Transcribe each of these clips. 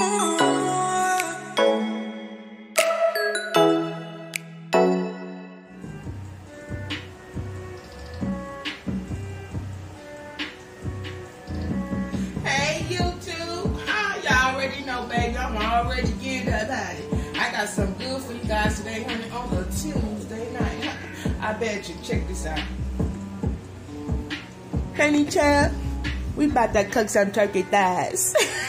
honey, I got some good for you guys today, honey, on a Tuesday night. I bet you. Check this out. Honey child, we about to cook some turkey thighs.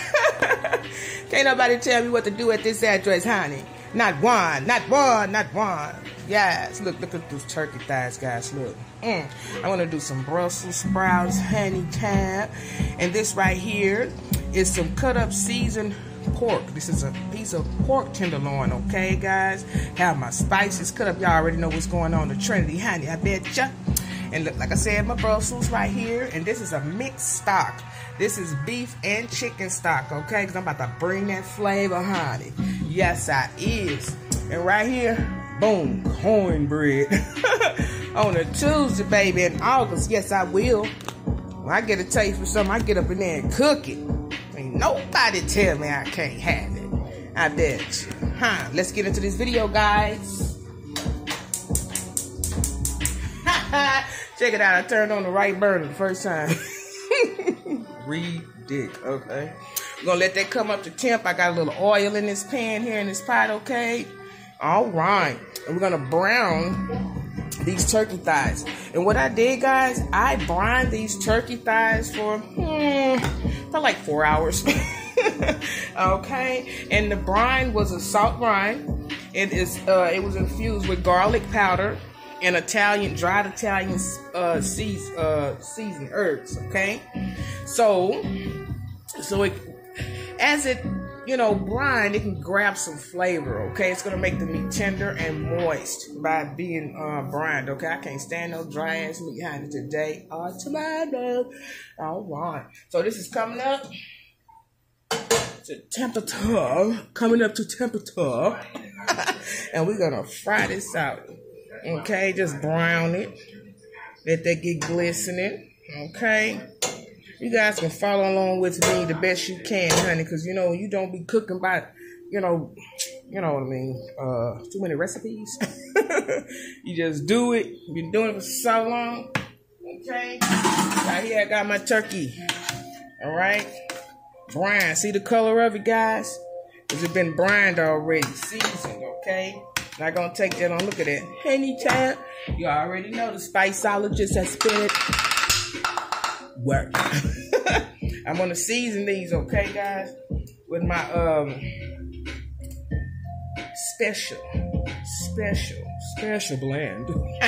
Can't nobody tell me what to do at this address, honey. Not one, not one, not one. Yes, look, look at those turkey thighs, guys. Look. Mm. I want to do some Brussels sprouts, honey child. And this right here is some cut up seasoned pork. This is a piece of pork tenderloin, okay, guys? Have my spices cut up. Y'all already know what's going on. The Trinity, honey, I bet ya. And look, like I said, my Brussels right here. And this is a mixed stock. This is beef and chicken stock, okay? Because I'm about to bring that flavor, honey. Yes, I is. And right here, boom, cornbread. On a Tuesday, baby, in August. Yes, I will. When I get a taste for something, I get up in there and cook it. Ain't nobody tell me I can't have it. I bet you. Huh? Let's get into this video, guys. Check it out. I turned on the right burner the first time. Read dick, okay? We're gonna let that come up to temp. I got a little oil in this pan here in this pot, okay? All right. And we're gonna brown these turkey thighs. And what I did, guys, I brined these turkey thighs for hmm, for like four hours. okay, and the brine was a salt brine. It is uh, it was infused with garlic powder and Italian dried Italian uh, seas, uh, seasoned herbs. Okay, so so it as it you know brine, it can grab some flavor. Okay, it's gonna make the meat tender and moist by being uh, brined. Okay, I can't stand no dry ass meat honey today or tomorrow. All right, so this is coming up to temperature, coming up to temperature, and we're gonna fry this out. Okay, just brown it. Let that get glistening. Okay. You guys can follow along with me the best you can, honey, because you know you don't be cooking by, you know, you know what I mean. Uh, too many recipes. you just do it. You've been doing it for so long. Okay. Right here, I got my turkey. All right. Brine. See the color of it, guys? It's been brined already, seasoned. Okay. Not gonna take that on. Look at that. Honey child. You already know the spiceologist has spit work. I'm gonna season these, okay, guys, with my um special, special, special blend.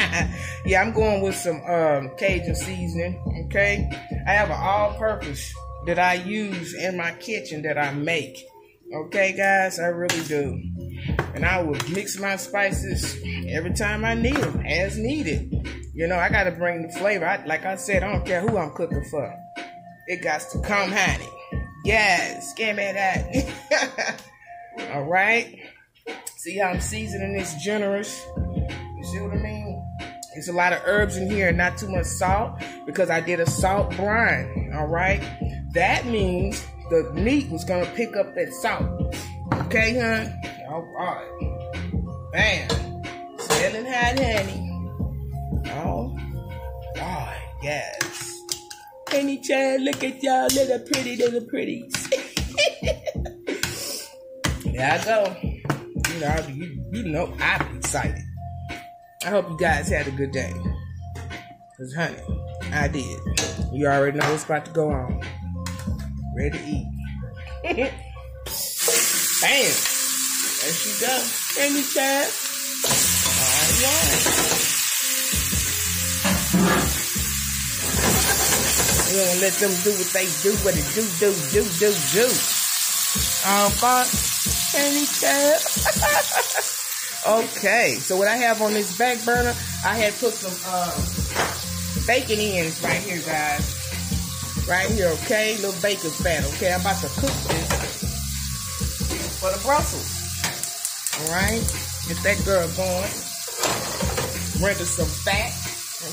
yeah, I'm going with some um Cajun seasoning, okay? I have an all-purpose that I use in my kitchen that I make. Okay, guys, I really do. And I will mix my spices every time I need them, as needed. You know, I got to bring the flavor. I, like I said, I don't care who I'm cooking for. It got to come, honey. Yes, give me that. All right. See how I'm seasoning this generous? You see what I mean? There's a lot of herbs in here not too much salt because I did a salt brine. All right. That means the meat was to pick up that salt. Okay, hon? All right. Bam. Smelling hot, honey. Oh, God, yes. Honey child, look at y'all little pretty little pretties. there I go. You know, you, you know, I'm excited. I hope you guys had a good day. Cause honey, I did. You already know what's about to go on. Ready to eat. Bam! There she go. Child. All right. We gonna let them do what they do, what it do, do, do, do, do. Um, fun. Any child. okay, so what I have on this back burner, I had put some uh, bacon ends right here, guys. Right here, okay? Little bacon fat, okay? I'm about to cook this for the Brussels. Alright? Get that girl going. Render some fat,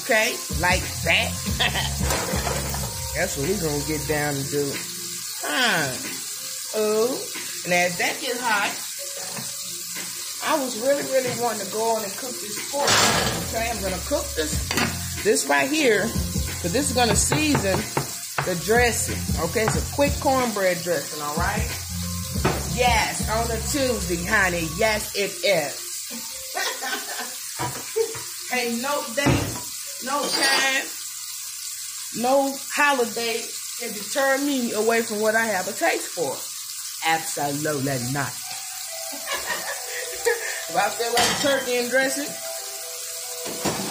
okay? Like that. That's what we're gonna get down and do. Huh. Oh, And as that gets hot, I was really, really wanting to go on and cook this pork. Okay, I'm gonna cook this this right here, because this is gonna season the dressing. Okay, it's a quick cornbread dressing, all right? Yes, on a Tuesday, honey. Yes, it is. Ain't no date, no time, no holiday can deter me away from what I have a taste for. Absolutely not. if I feel like turkey and dressing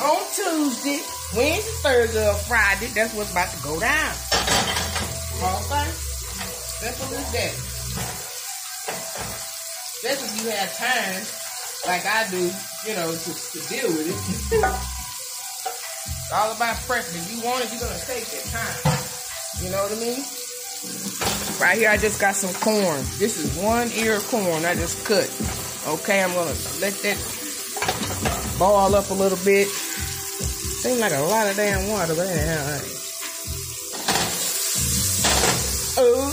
on Tuesday, Wednesday, Thursday, or Friday, that's what's about to go down. Okay? Simple as that. Especially if you have time, like I do, you know, to, to deal with it. it's all about preference. If you want it, you're to take your time. You know what I mean? Right here, I just got some corn. This is one ear of corn I just cut. Okay, I'm gonna let that ball up a little bit. Seems like a lot of damn water, but yeah. Oh,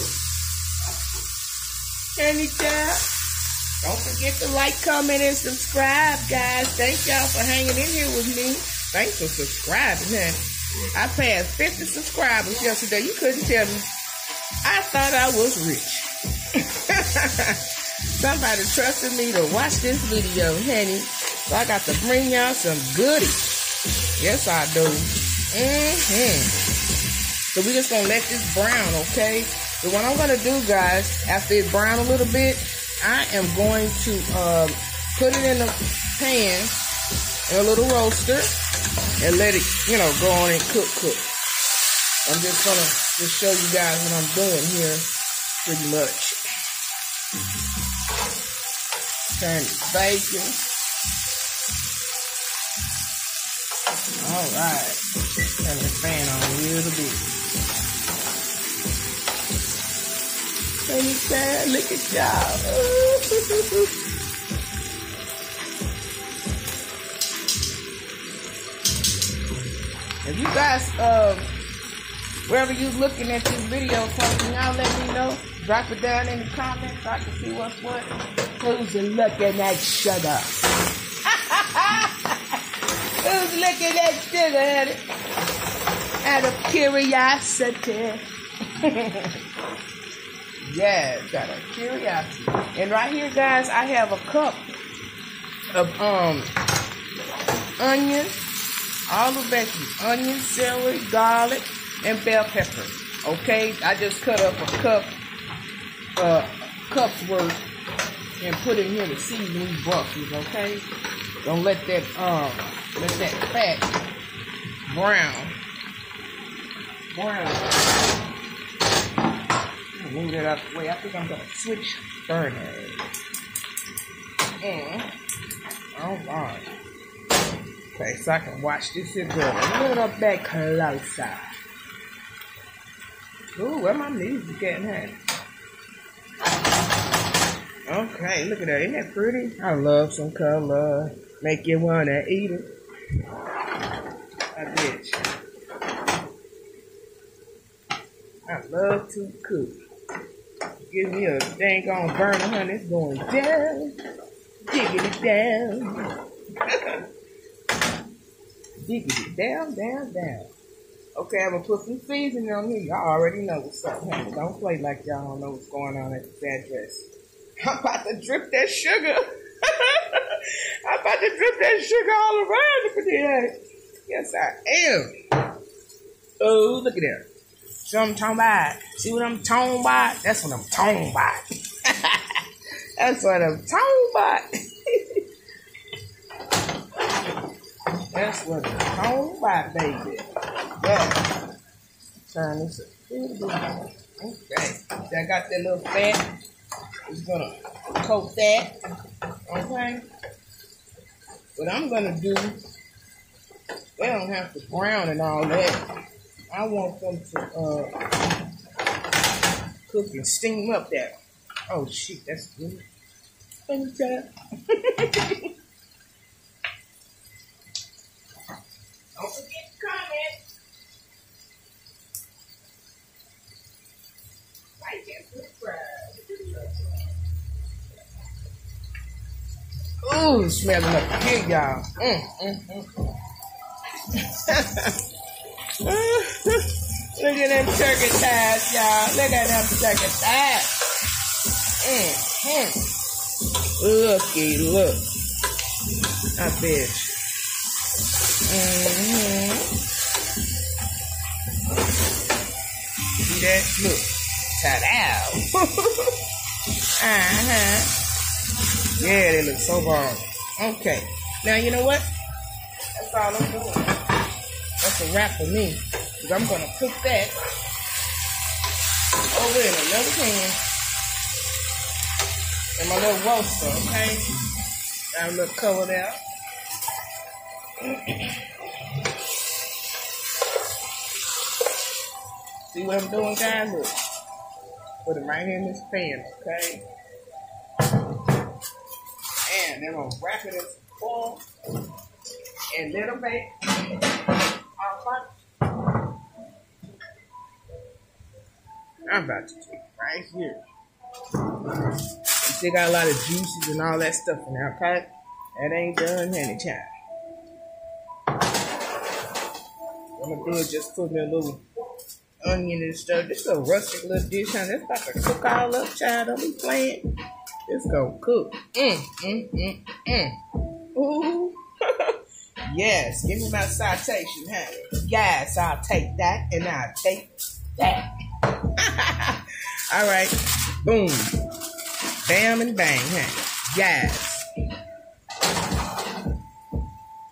anytime. Don't forget to like, comment, and subscribe, guys. Thank y'all for hanging in here with me. Thanks for subscribing, man. I passed 50 subscribers yesterday. You couldn't tell me. I thought I was rich. Somebody trusted me to watch this video, honey. So I got to bring y'all some goodies. Yes, I do. Mm-hmm. So we're just gonna let this brown, okay? So what I'm gonna do, guys, after it brown a little bit, I am going to um, put it in a pan in a little roaster and let it, you know, go on and cook, cook. I'm just gonna just show you guys what I'm doing here, pretty much. Turn the bacon. All right, turn the fan on a little bit. Anytime, look at y'all. If you guys, uh, wherever you're looking at this video from, y'all let me know? Drop it down in the comments so I can see what's what. Who's looking at sugar? Who's looking at sugar? Out of curiosity. yes, got a curiosity. And right here, guys, I have a cup of um onions all the veggies, onion, celery, garlic, and bell pepper. Okay, I just cut up a cup, uh, cup's worth, and put it here to season these brussels. Okay, don't let that um, let that fat brown, brown. Move it up. way. I think I'm gonna switch burners. And oh right. Okay, so I can watch this a little bit closer. Ooh, where my music getting at. Okay, look at that. Isn't that pretty? I love some color. Make you wanna eat it. I bitch. I love to cook. Give me a dang on burner, honey. It's going down. Digging it down. Diggity down, down, down. Okay, I'm gonna put some seasoning on here. Y'all already know what's up, honey. Don't play like y'all don't know what's going on at the address. I'm about to drip that sugar. I'm about to drip that sugar all around the potato. Yes, I am. Oh, look at that. See what I'm talking about? See what I'm talking about? That's what I'm talking about. That's what I'm talking about. That's what it's talking about, baby. Yeah. Turn this bit. Okay. I got that little fat. It's gonna coat that. Okay. What I'm gonna do, they don't have to brown and all that. I want them to uh, cook and steam up that. Oh shit, that's good. Okay. Don't forget to comment. Like and subscribe. Ooh, smelling up good, y'all. Mm, mm, mm. Look at them turkey thighs, y'all. Look at them turkey thighs. Mm, mm. Looky, look. I bet. Mm-hmm. See that? Look. Ta-da! uh-huh. Yeah, they look so bomb. Okay. Now, you know what? That's all I'm doing. That's a wrap for me. Because I'm to put that over in another pan. In my little roaster, okay? Got a little covered out. See what I'm doing, guys? Look. Put it right in this pan, okay? and then we'll wrap it in foil and little bit I'm about to take right here. Still got a lot of juices and all that stuff in there, okay? That ain't done anytime. I'm gonna do is just put me a little onion and stuff. This a rustic little dish, honey. It's about to cook all up, child. Don't be playing. It's gonna cook. Mm, mm, mm, mm. Ooh. Yes, give me my citation, honey. Yes, I'll take that and I'll take that. All right. Boom. Bam and bang, honey. Yes.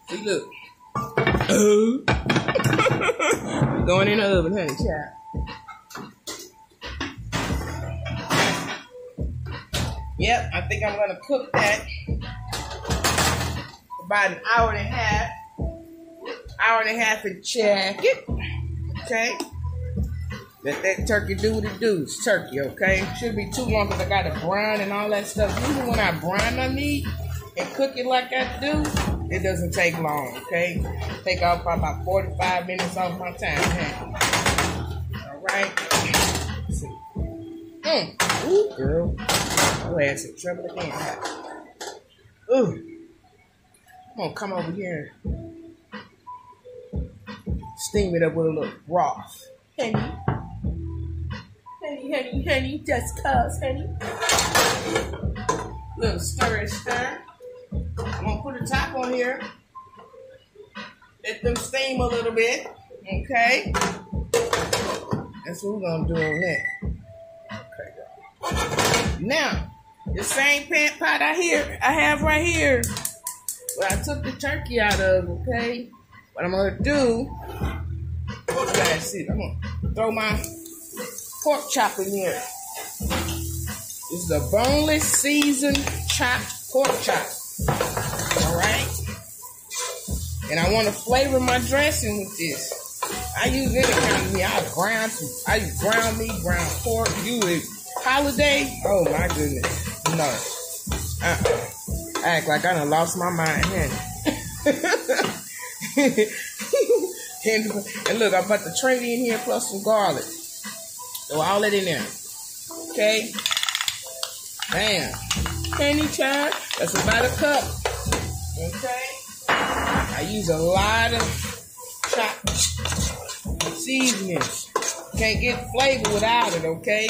See, look. Going in the oven, honey, child. Yep, I think I'm gonna cook that about an hour and a half. Hour and a half and check it. Okay. Let that turkey do what it do. It's turkey, okay? Shouldn't be too long because I got to brine and all that stuff. Usually when I brine my meat and cook it like I do, it doesn't take long, okay? Take off about 45 minutes off my time. Huh? All right. Mm. Ooh, girl. Your ass in trouble again. Ooh. I'm gonna come over here and steam it up with a little broth. Honey. Honey, honey, honey, just cuz, honey. Little stir stir. I'm gonna put a top on here. Let them steam a little bit. Okay. That's what we're gonna do on that. Okay. Now, the same pan pot I here I have right here, where I took the turkey out of, okay? What I'm gonna do, guys see, I'm gonna throw my pork chop in here. Is a boneless seasoned chopped pork chop. Alright? And I want to flavor my dressing with this. I use any kind of meat. I ground I use ground meat, ground pork, you would holiday? Oh my goodness. No. Uh-uh. I act like I done lost my mind, and, and look, I'm about to train in here plus some garlic. Throw all that in there. Okay? Bam. Candy child. That's about a cup. Okay? I use a lot of chopped seasonings. Can't get flavor without it, okay?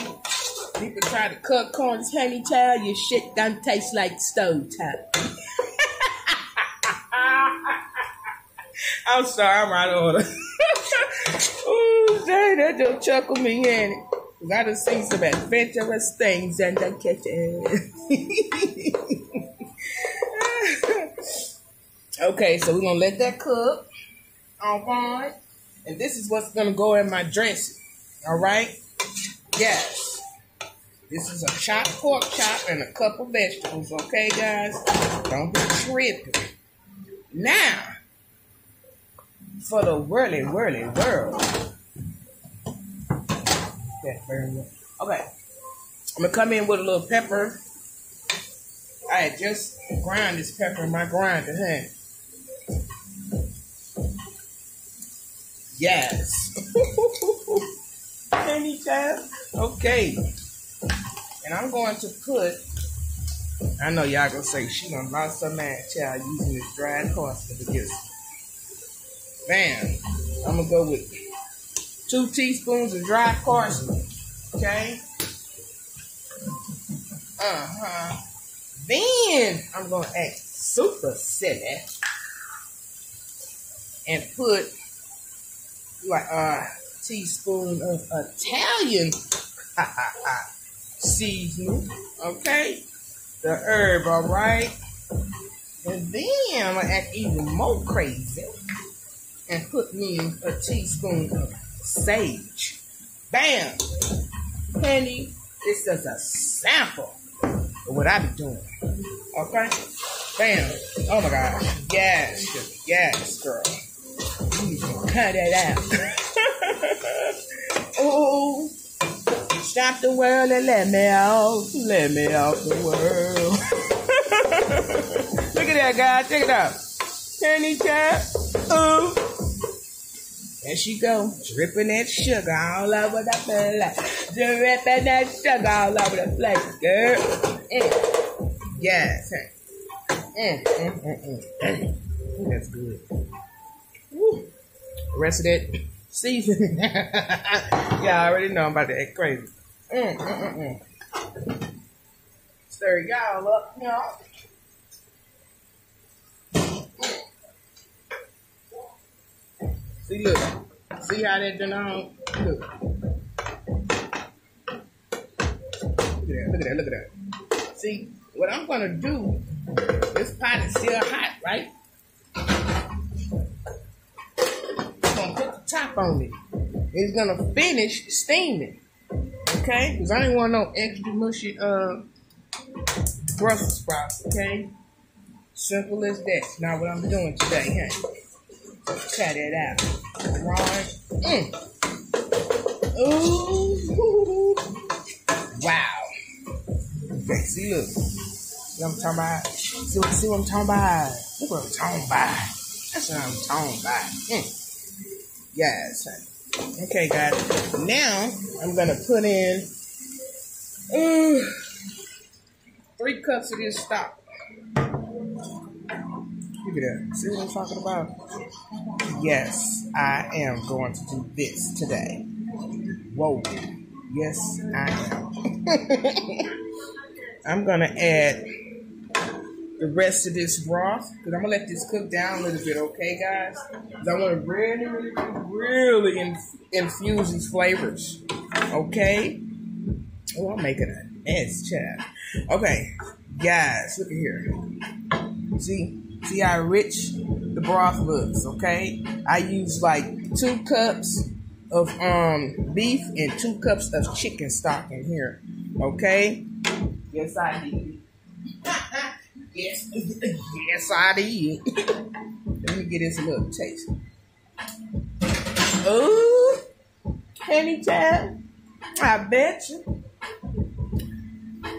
People try to cook corn honey child, your shit don't taste like stove top. I'm sorry, I'm out of order. oh, dang, that just chuckle me in it. I done seen some adventurous things and don't catch it. okay, so we're gonna let that cook on fine. And this is what's gonna go in my dressing. Alright? Yes. This is a chopped pork chop and a couple vegetables, okay, guys? Don't be tripping. Now, for the whirly, whirly world. Okay, I'm gonna come in with a little pepper. I just grind this pepper in my grinder, huh? Yes. Anytime. Okay. And I'm going to put I know y'all gonna say she done lost her man child using this dried parsley to get Bam. I'm gonna go with two teaspoons of dried parsley. Okay. Uh huh. Then I'm gonna act super silly and put like a teaspoon of Italian seasoning. Okay, the herb, all right. And then I'm gonna act even more crazy and put me a teaspoon of sage. Bam! Honey, this is a sample of what I be doing. Okay? Bam. Oh my gosh. Yes, yes, girl. You need to cut it out. oh, stop the world and let me out. Let me out the world. Look at that, guy. Check it out. Penny cat. Ooh. There she go, dripping that sugar all over the place. Dripping that sugar all over the place, girl. Mm. Yes. Mm, mm. That's good. Woo. Rest of that seasoning. yeah, I already know I'm about to act crazy. Mm, mm, mm. Stir y'all up, y'all. See, look. See how that done on? Look. Look at that, look at that, look at that. See, what I'm gonna do, this pot is still hot, right? I'm gonna put the top on it. It's gonna finish steaming. Okay? Because I didn't want no extra mushy uh Brussels sprouts, okay? Simple as that. Not what I'm doing today, huh? Cut it out. Right. Mm. Ooh. Wow. See, look. See what I'm talking about? See, what- see what I'm talking about? Look what I'm talking about. That's what I'm talking about. Mm. Yes. honey. Okay, guys. Now, I'm to put in uh, three cups of this stock. Look at that. See what I'm talking about? Yes, I am going to do this today. Whoa. Yes, I am. I'm to add the rest of this broth because I'm to let this cook down a little bit, okay, guys? 'Cause I want to really, really, really inf- infuse these flavors, okay? Oh, I'm making an mess, chat. Okay, guys, look at here. See, see how rich the broth looks, okay? I use like two cups of um beef and two cups of chicken stock in here, okay? Yes, I did. Yes, yes, I did. Let me get this a little taste. Ooh, anytime. I bet you.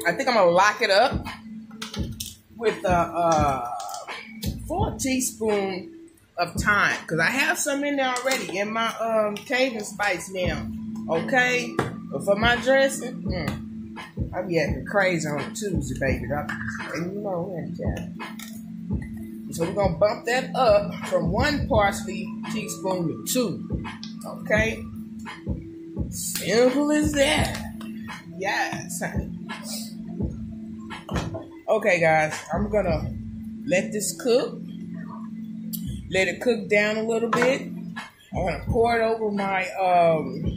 I think I'm gonna lock it up with a uh, four teaspoon of thyme because I have some in there already in my um Cajun spice now. Okay, but for my dressing, mm, I be acting crazy on Tuesday, baby. And you know that. So we're gonna bump that up from one parsley teaspoon to two. Okay, simple as that. Yes. Okay, guys, I'm gonna let this cook. Let it cook down a little bit. I'm gonna pour it over my um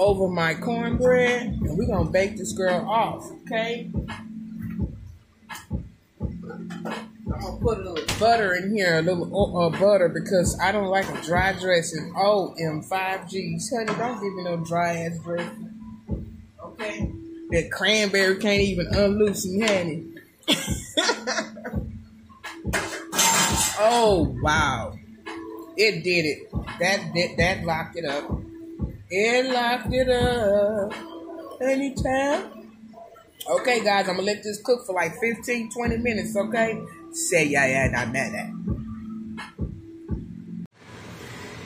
over my cornbread, and we're gonna bake this girl off. Okay. I'm gonna put a little butter in here, a little uh, butter because I don't like a dry dressing. Oh, M5Gs, honey, don't give me no dry ass dressing. Okay. That cranberry can't even unloosen, honey. oh wow. It did it. That that that locked it up. It locked it up. Anytime. Okay, guys, I'm gonna let this cook for like 15, 20 minutes, okay? Say yeah, yeah, not mad at.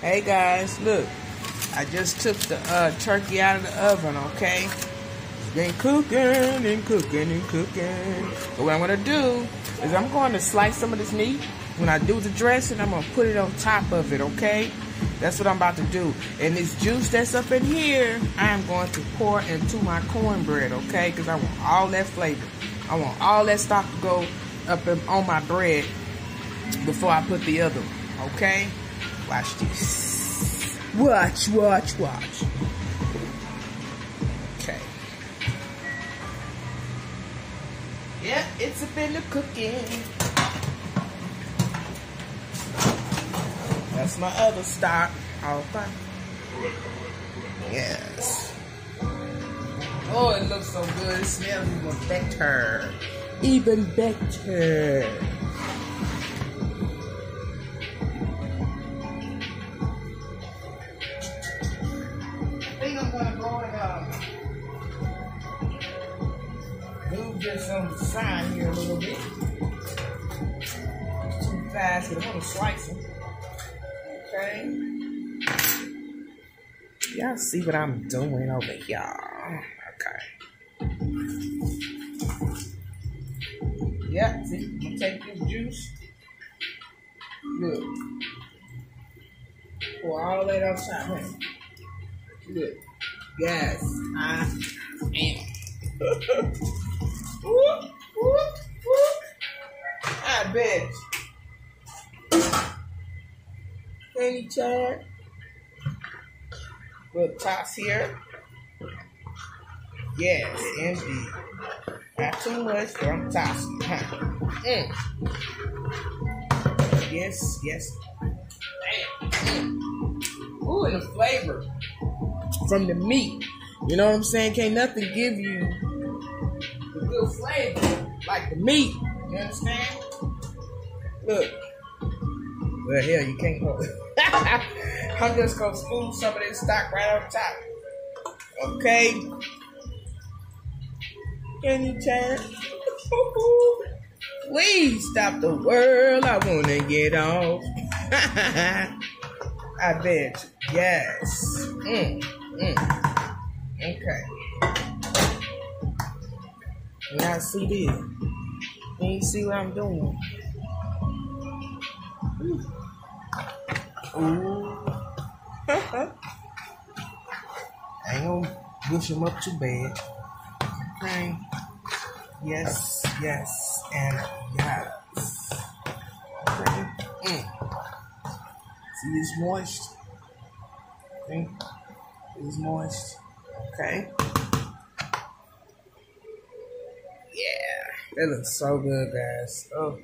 Hey guys, look. I just took the uh, turkey out of the oven, okay? It's been cooking and cooking and cooking. So what I'm gonna do is I'm going to slice some of this meat. When I do the dressing, I'm gonna put it on top of it, okay? That's what I'm about to do. And this juice that's up in here, I am going to pour into my cornbread, okay? Because I want all that flavor. I want all that stock to go up on my bread before I put the other one, okay? Watch this. Watch, watch, watch. Okay. Yep, it's a bit of cooking. That's my other stock. Okay. Yes. Oh, it looks so good. It smells even better. Even better. I think I'm gonna go and uh, move this on the side here a little bit. Too fast, but I want to slice them. Y'all see what I'm doing over here. Okay. Yeah, see, I'm gonna take this juice. Look. Pour all that outside, honey. Look. Yes, I am. whoop, whoop, whoop. I bet. Any Chad. Little toss here. Yes, indeed. Not too much, but I'm tossing. Huh? Mm. Yes, yes. Mm. Ooh, and the flavor from the meat. You know what I'm saying? Can't nothing give you the good flavor like the meat. You understand? Look. Well, hell, you can't go. I'm just gonna spoon some of this stock right on top. Okay. Any chance? Please stop the world. I wanna get off. I bet. Yes. Mm, mm. Okay. Now see this. You see what I'm doing? Ooh. I ain't gonna push him up too bad. Okay. Yes, yes, and yes. Okay. Mm. See, it's moist. Okay. It's moist. Okay. Yeah. That looks so good, guys. Oh.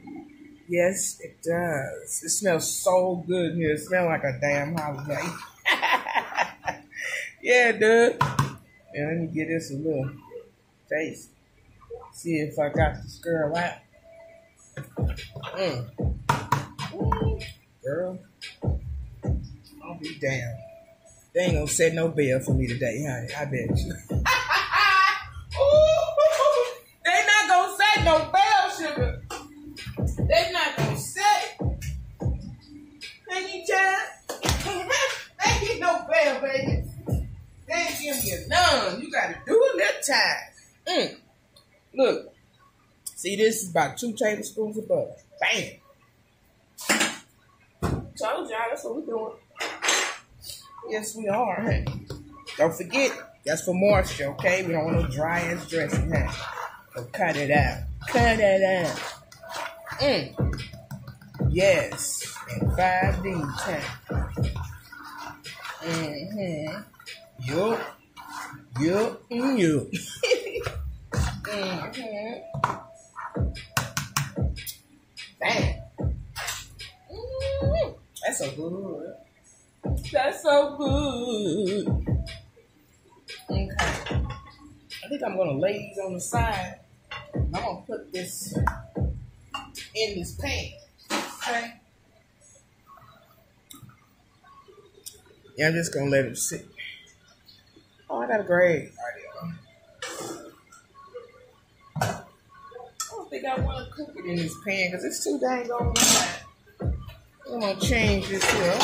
Yes, it does. It smells so good here. It smells like a damn holiday. yeah, dude. And let me get this a little taste. See if I got this girl out. Mm. Girl, I'll be damned. They ain't gonna set no bill for me today, honey. I bet you. time. Mm. Look. See, this is about two tablespoons of butter. Bam. Told y'all that's what we're doing. Yes, we are. Don't forget, that's for moisture, okay? We don't want no dry ass dressing. So cut it out. Cut it out. Mm. Yes. And 5D tank. Mm-hmm. Yup. And yup. mm-hmm. Bam. Mm-hmm. That's so good. That's so good. Okay. I think I'm gonna lay these on the side. I'm gonna put this in this pan. Okay. Yeah, I'm just gonna let it sit. Oh, I got a grade. I don't think I want to cook it in this pan because it's too dang on. I'm gonna change this here.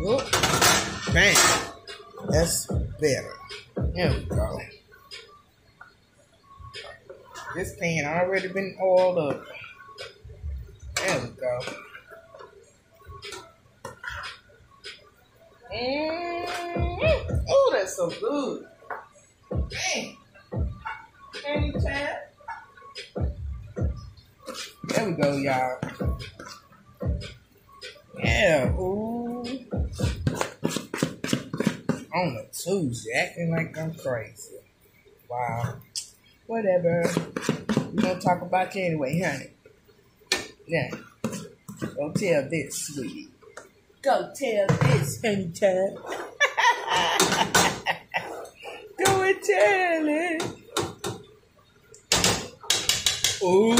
Whoop. Bang. That's better. There we go. This pan already been oiled up. There we go. Mm-hmm. Oh, that's so good. Dang. Anytime. There we go, y'all. Yeah, ooh. On a Tuesday, acting like I'm crazy. Wow. Whatever. we gonna talk about you anyway, honey. Now, go tell this, sweetie. Go tell this, honey child. go and tell it. Ooh.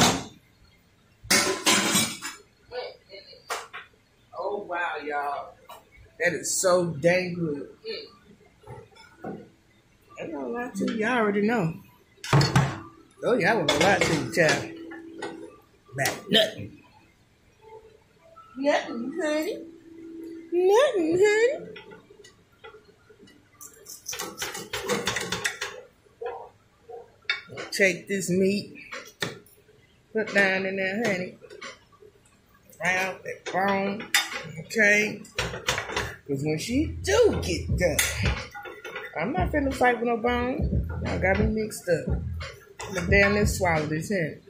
Oh wow, y'all. That is so dang good. Mm. I ain't gonna lie to you, y'all already know. Oh yeah, I won't lie to you, child. Back nothing. Nothing, honey. Nothing, honey. Take this meat, put down in there, honey. Round that bone, okay? Because when she do get done, I'm not finna fight with no bone. Y'all got me mixed up. But damn near swallow this head.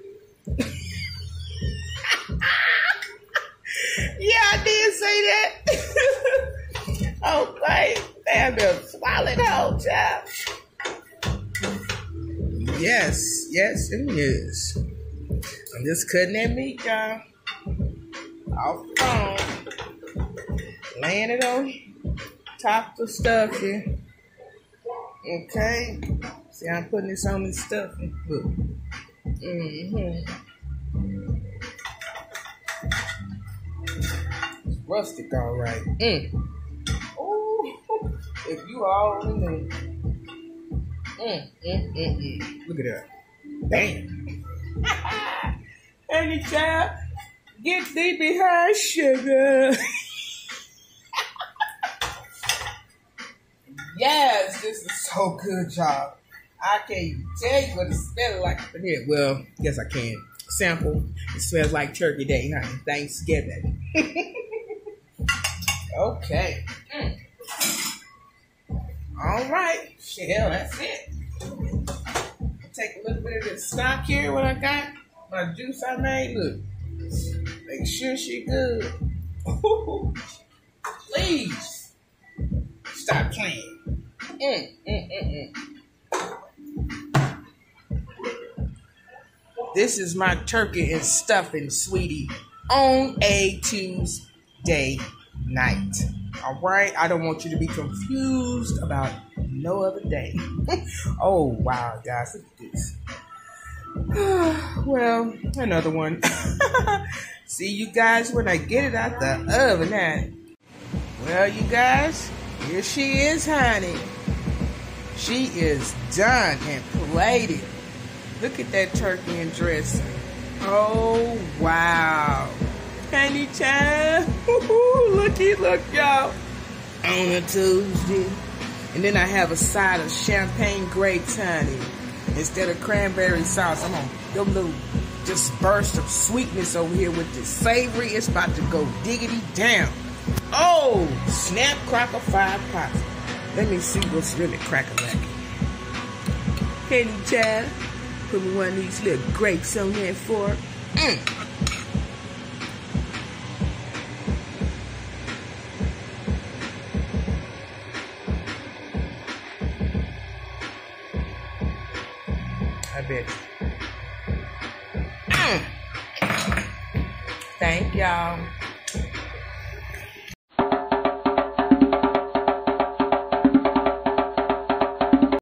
yeah, I did say that. Wait. Damn, the swallowed whole child. Yes, yes, it is. I'm just cutting that meat, y'all. Off the bone. Laying it on top of stuff here. Okay. See, I'm putting this on this stuff. Look. Mm-hmm. It's rustic, all right. Mm. Ooh, if you all in there. Mm, mm, mm, mm. Look at that. Bam. Any child, get thee behind sugar. yes, this is so good, y'all. I can't even tell you what it smells like up in here. Well, yes, I can. Sample. It smells like Turkey Day, honey. Thanksgiving. okay. Mm. All right. Hell, that's it. Take a little bit of this stock here, what I got. My juice I made. Look. Make sure she good. Please. Stop playing. Mm, mm, mm, mm. This is my turkey and stuffing, sweetie, on a Tuesday night. All right, I don't want you to be confused about no other day. oh wow, guys, look at this. well, another one. See you guys when I get it out the oven. Now. Well, you guys, here she is, honey. She is done and plated. Look at that turkey and dressing. Oh, wow. Penny time. Looky, look, y'all. On a Tuesday. And then I have a side of champagne grapes, honey. Instead of cranberry sauce, I'm gonna a little just burst of sweetness over here with this savory. It's about to go diggity down. Oh, snap, crackle, five pots. Let me see what's really cracking lacking. Penny child, put me one of these little grapes on there for. Mm. Mm. Thank y'all.